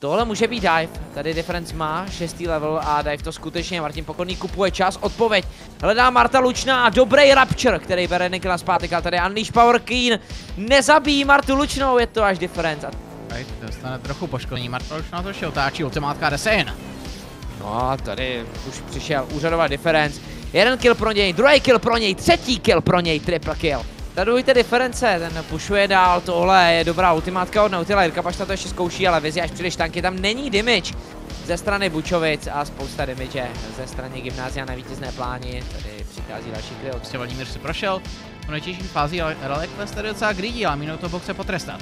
Tohle může být dive, tady difference má, šestý level a dive to skutečně, Martin Pokorný kupuje čas, odpověď, hledá Marta Lučná, dobrý Rapture, který bere Nikla zpátek, ale tady Unleash Power Keen, nezabíjí Martu Lučnou, je to až difference. Tady dostane trochu poškození, Marta Lučná to ještě otáčí, ultimátka jen. No a tady už přišel úřadovat difference, jeden kill pro něj, druhý kill pro něj, třetí kill pro něj, triple kill. Sledujte diference, ten pušuje dál, tohle je dobrá ultimátka od Nautila, Jirka Pašta to ještě zkouší, ale vizi až příliš tanky, tam není damage ze strany Bučovic a spousta damage ze strany Gymnázia na vítězné pláni, tady přichází další kill. Prostě Vladimír si prošel, v nejtěžší fázi, ale Relikles tady docela greedy, ale Mino to chce potrestat.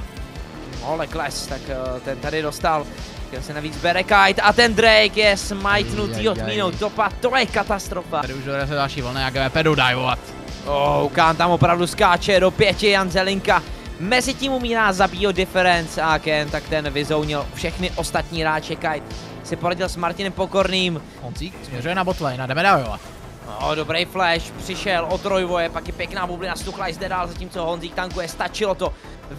No, Lekles, tak uh, ten tady dostal, chtěl se navíc bere Kite a ten Drake je smajtnutý od Mino, topa, to je katastrofa. Tady už dorazí další volné a GVP jdou divovat. Oh, Kán tam opravdu skáče do pěti, Jan Zelinka. Mezi tím umírá zabíjo difference a Ken, tak ten vyzounil všechny ostatní hráče. Kite si poradil s Martinem Pokorným. Honzík směřuje na botlane a jdeme divovat. No, dobrý flash, přišel od trojvoje, pak je pěkná bublina, Stuchlaj zde dál, zatímco Honzík tankuje, stačilo to.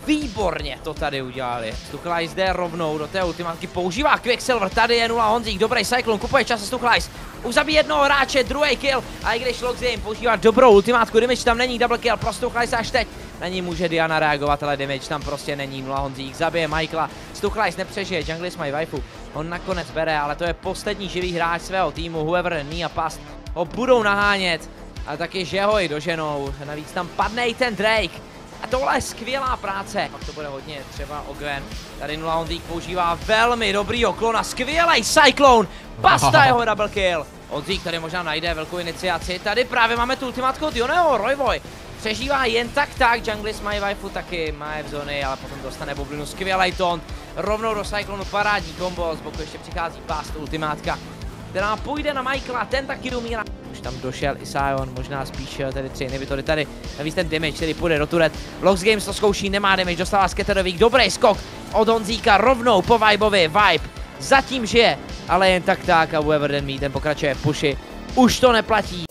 Výborně to tady udělali. Stuchlaj zde rovnou do té ultimátky používá Quicksilver, tady je 0 Honzík, dobrý cyklon, kupuje čas Stuchlaj. Už zabíjí jednoho hráče, druhý kill, a i když Loxim používá dobrou ultimátku, damage tam není, double kill pro Stuchlaj až teď. Na ní může Diana reagovat, ale damage tam prostě není, 0 Honzík zabije Michaela, Stuchlaj nepřežije, Junglis mají waifu, on nakonec bere, ale to je poslední živý hráč svého týmu, whoever a Past ho budou nahánět. A taky, že ho i doženou. Navíc tam padne i ten Drake. A tohle je skvělá práce. Pak to bude hodně třeba o Gwen. Tady Nula Ondík používá velmi dobrý klona. Skvělý Cyclone. Pasta jeho double kill. Ondík tady možná najde velkou iniciaci. Tady právě máme tu ultimátku od Joneho. Royboy přežívá jen tak tak. Junglis mají waifu taky, má v zóny, ale potom dostane bublinu. Skvělý taunt. Rovnou do Cyclonu parádní kombo. Z boku ještě přichází past ultimátka která půjde na Michaela, ten taky umírá. Už tam došel i Sion, možná spíš eh, tady tři inhibitory tady. Navíc ten damage, který půjde do turet. Vlogs Games to zkouší, nemá damage, dostává Sketterový, dobrý skok od Honzíka, rovnou po Vibeovi, Vibe zatím žije, ale jen tak tak a Whoever Than Me, ten pokračuje pushy. Už to neplatí.